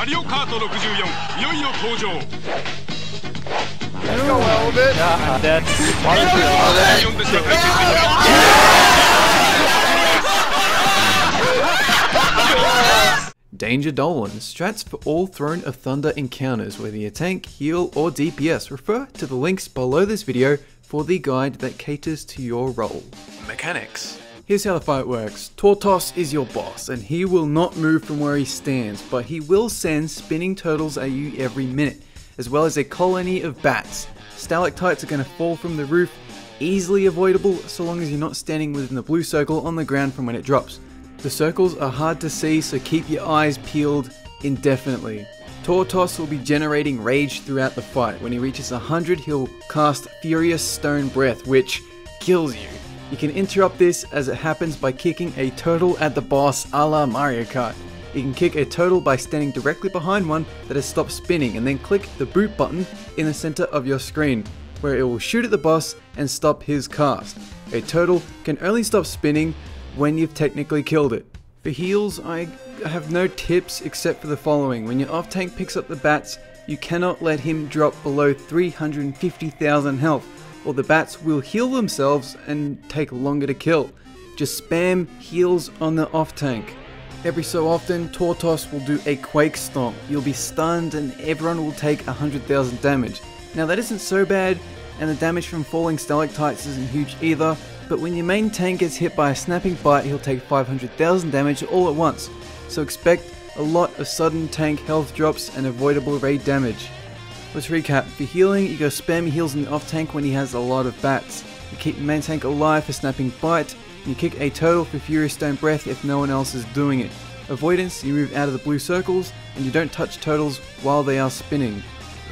マリオカート64いよいよ登場 Let's go, Element. That's 64でしか対決できない Danger Dolan, strats for all Throne of Thunder encounters, whether you're tank, heal, or DPS. Refer to the links below this video for the guide that caters to your role. Mechanics. Here's how the fight works. Tortos is your boss, and he will not move from where he stands, but he will send spinning turtles at you every minute, as well as a colony of bats. Stalactites are going to fall from the roof, easily avoidable so long as you're not standing within the blue circle on the ground from when it drops. The circles are hard to see, so keep your eyes peeled indefinitely. Tortos will be generating rage throughout the fight. When he reaches 100, he'll cast Furious Stone Breath, which kills you. You can interrupt this as it happens by kicking a turtle at the boss a la Mario Kart. You can kick a turtle by standing directly behind one that has stopped spinning and then click the boot button in the center of your screen, where it will shoot at the boss and stop his cast. A turtle can only stop spinning when you've technically killed it. For heals, I have no tips except for the following. When your off tank picks up the bats, you cannot let him drop below 350,000 health, or the bats will heal themselves and take longer to kill. Just spam heals on the off tank. Every so often, Tortos will do a Quake Stomp. You'll be stunned and everyone will take 100,000 damage. Now that isn't so bad, and the damage from falling stalactites isn't huge either, but when your main tank gets hit by a snapping bite, he'll take 500,000 damage all at once. So expect a lot of sudden tank health drops and avoidable raid damage. Let's recap. For healing, you go spam heals in the off tank when he has a lot of bats. You keep your main tank alive for snapping bite, you kick a turtle for Furious Stone Breath if no one else is doing it. Avoidance, you move out of the blue circles, and you don't touch turtles while they are spinning.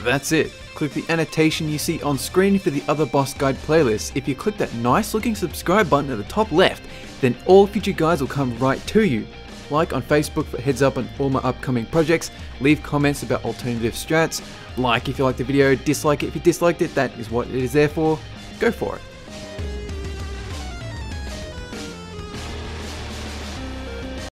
That's it. Click the annotation you see on screen for the other boss guide playlist. If you click that nice looking subscribe button at the top left, then all future guides will come right to you. Like on Facebook for heads up on all my upcoming projects, leave comments about alternative strats, like if you liked the video, dislike it. If you disliked it, that is what it is there for, go for it.